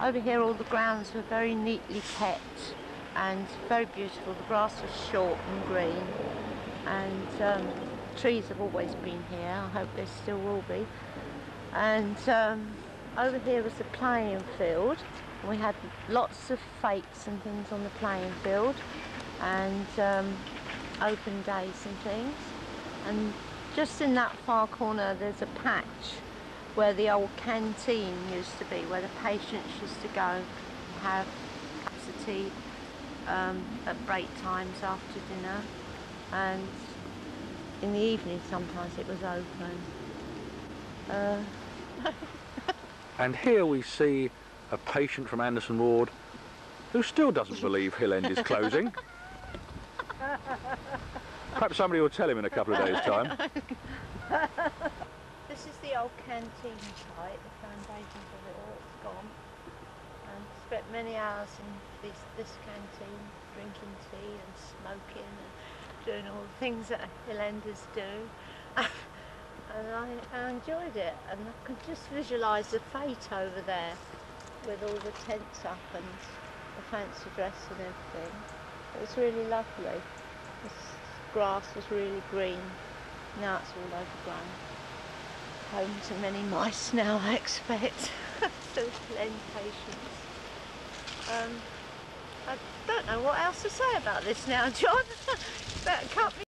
Over here all the grounds were very neatly kept and very beautiful. The grass was short and green and um, trees have always been here. I hope they still will be. And um, over here was the playing field. We had lots of fetes and things on the playing field and um, open days and things. And just in that far corner there's a patch where the old canteen used to be, where the patients used to go and have cups of tea um, at break times after dinner. And in the evening sometimes it was open. Uh, And here we see a patient from Anderson Ward who still doesn't believe Hill End is closing. Perhaps somebody will tell him in a couple of days' time. old canteen site, the foundations of it all, it's gone. And spent many hours in this, this canteen, drinking tea and smoking and doing all the things that Hillenders do. and I, I enjoyed it and I could just visualise the fete over there with all the tents up and the fancy dress and everything. It was really lovely. This grass was really green. Now it's all overgrown. Home to many mice now, I expect. Those plantations. Um, I don't know what else to say about this now, John. Better cut me